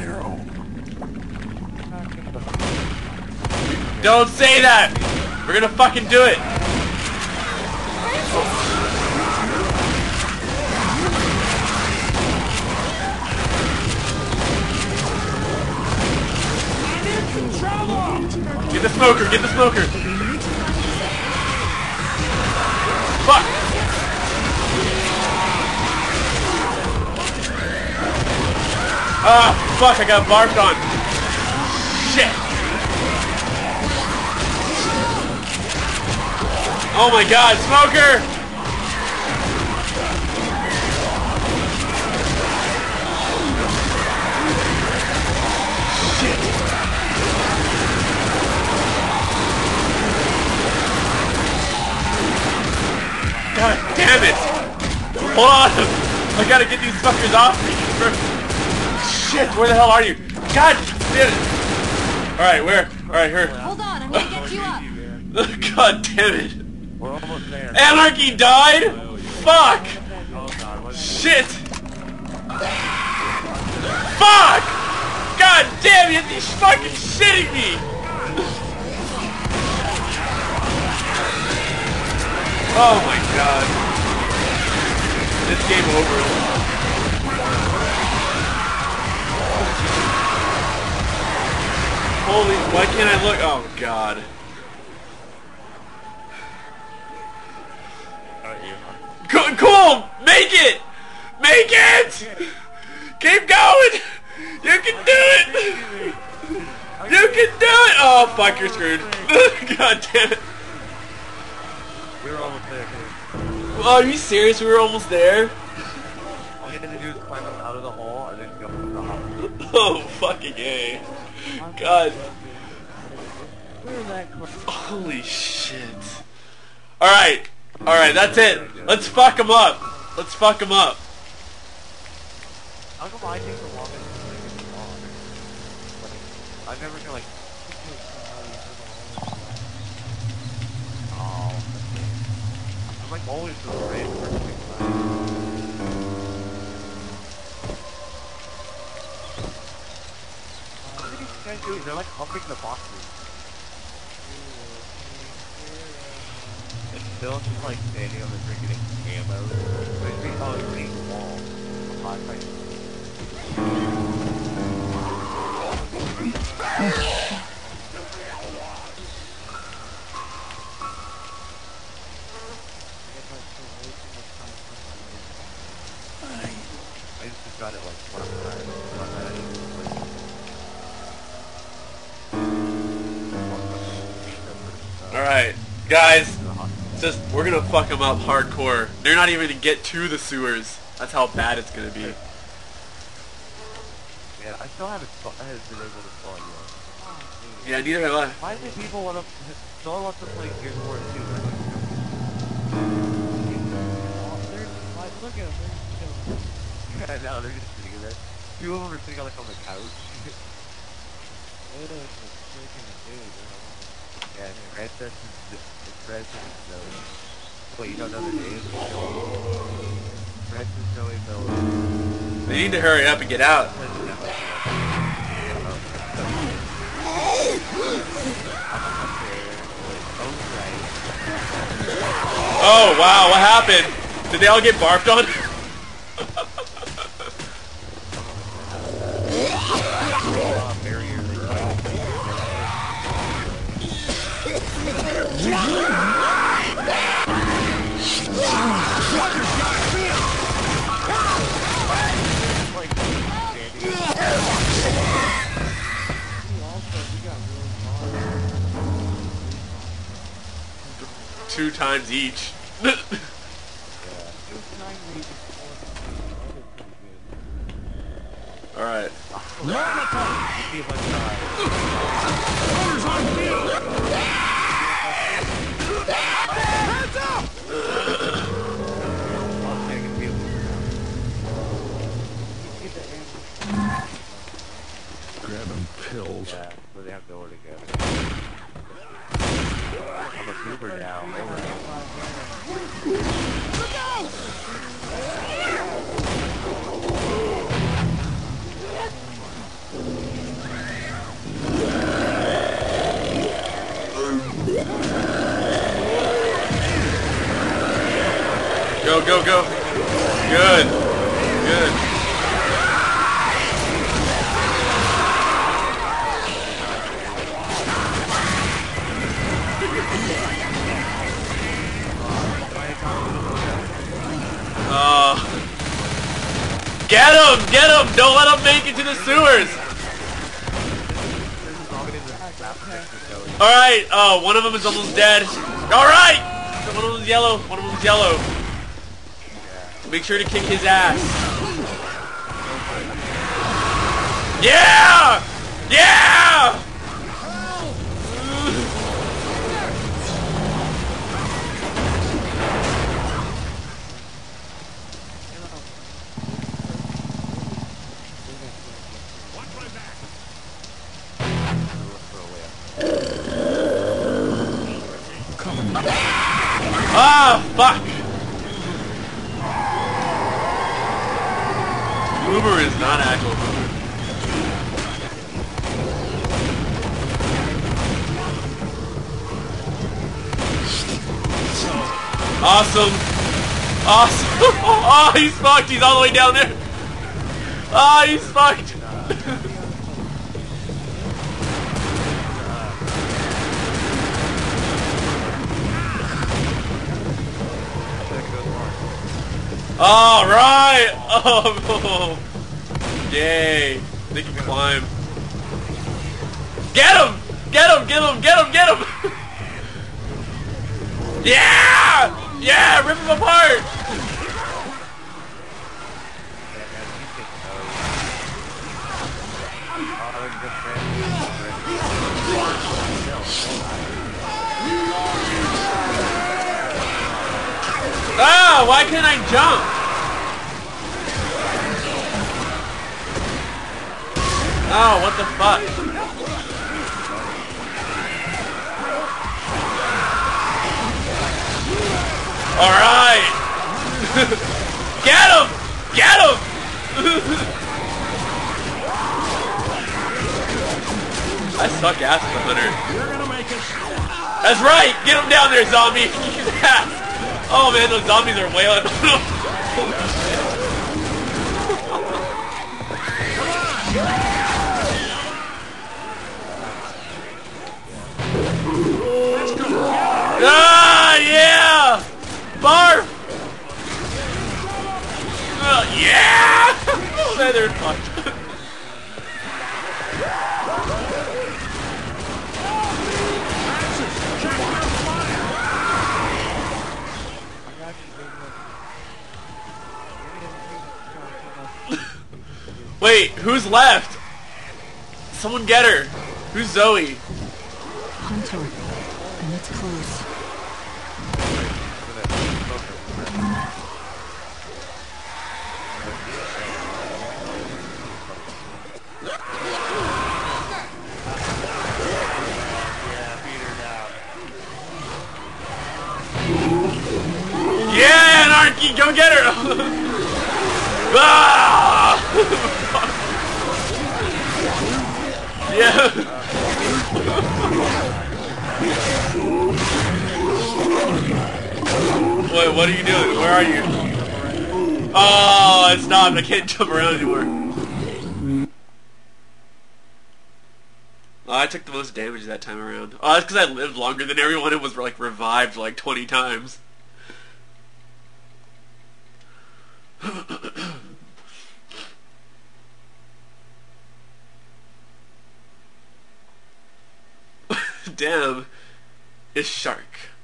zero. Don't say that! We're gonna fucking do it! Get the smoker, get the smoker! Ah, fuck, I got barfed on. Shit! Oh my god, smoker! Shit. God damn it! Hold on! I gotta get these fuckers off me first. Shit, where the hell are you? God damn it! Alright, where? Alright, here. Hold on, I'm gonna get you up. God damn it! We're almost there. Anarchy died? Fuck! Oh god, what is Shit! Fuck! God damn it, he's fucking shitting me! Oh my god. This game over. Holy, I look? Oh god. Alright, you. Co- Cool! Make it! Make it! Keep going! You can do it! You can do it! Oh fuck, you're screwed. God damn it. We're almost there, dude. Oh, are you serious? We were almost there? All you had to do is climb up out of the hole and then go through the hole. Oh, fucking A. God. We're that close. Holy shit. Alright. Alright, that's it. Let's fuck him up. Let's fuck him up. How come I take the longest to make it long? Like, I've never been like... Oh, okay. I'm like always the right first thing What are these guys doing? They're like humping the boxes. Phil's just like standing on the getting ammo. But he's he's hitting the wall. Hot fight. I just got it like one time. Not that I didn't like- Alright. Guys, just, we're gonna fuck them up hardcore. They're not even gonna get to the sewers. That's how bad it's gonna be. Yeah, I still haven't, I haven't been able to follow you. Yeah, neither have I. Why do people want to? Someone wants to play Gears of War 2. Look at him, they're they're just sitting there. Two of them are sitting on like on the couch. It is a freaking dude. Yeah, Francis is Francis is Zoey. Wait, you don't know their names? Francis, Zoey, Miller. They need to hurry up and get out. Oh, wow, what happened? Did they all get barfed on? Two times each. Alright. Grabbing themselves. Yeah, but they have nowhere to go. I'm a goober now. Go, go, go! Him! Get him! Don't let him make it to the sewers! Alright, oh, uh, one of them is almost dead. Alright! One of them's yellow, one of them's yellow. Make sure to kick his ass. Yeah! Yeah! Uber is not actual Uber. Awesome! Awesome! Oh, he's fucked! He's all the way down there! Ah, he's fucked! All right. Oh, yay! They can climb. Get him! Get him! Get him! Get him! Get him! yeah! Yeah! Rip him apart! Ah! Why can't I jump? Oh, what the fuck? Alright! Get him! Get him! I suck ass as a hunter. That's right! Get him down there, zombie! Oh man, those zombies are wailing. Ah, yeah! Barf! Uh, yeah! oh, man, they're. Wait, who's left? Someone get her. Who's Zoey? Hunter. And it's close. Yeah, Go get her! ah! yeah. Wait, what are you doing? Where are you? Oh, it stopped. I can't jump around anymore. Oh, I took the most damage that time around. Oh, that's because I lived longer than everyone and was like revived like 20 times. Damn. It's shark.